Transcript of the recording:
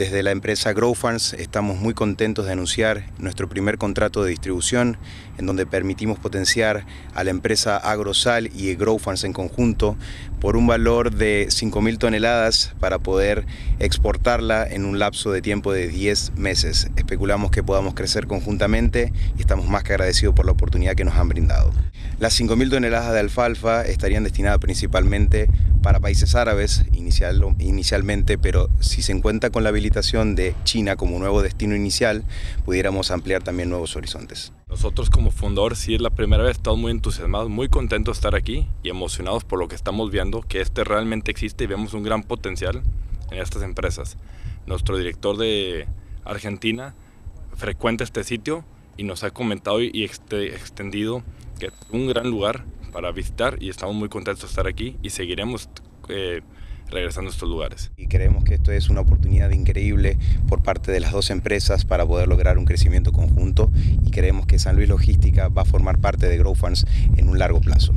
Desde la empresa GrowFarms estamos muy contentos de anunciar nuestro primer contrato de distribución en donde permitimos potenciar a la empresa Agrosal y GrowFarms en conjunto por un valor de 5.000 toneladas para poder exportarla en un lapso de tiempo de 10 meses. Especulamos que podamos crecer conjuntamente y estamos más que agradecidos por la oportunidad que nos han brindado. Las 5.000 toneladas de alfalfa estarían destinadas principalmente para países árabes inicial, inicialmente, pero si se encuentra con la habilitación de China como nuevo destino inicial, pudiéramos ampliar también nuevos horizontes. Nosotros como fundadores sí es la primera vez, estamos muy entusiasmados, muy contentos de estar aquí y emocionados por lo que estamos viendo, que este realmente existe y vemos un gran potencial en estas empresas. Nuestro director de Argentina frecuenta este sitio y nos ha comentado y extendido un gran lugar para visitar y estamos muy contentos de estar aquí y seguiremos eh, regresando a estos lugares. Y creemos que esto es una oportunidad increíble por parte de las dos empresas para poder lograr un crecimiento conjunto y creemos que San Luis Logística va a formar parte de GrowFarms en un largo plazo.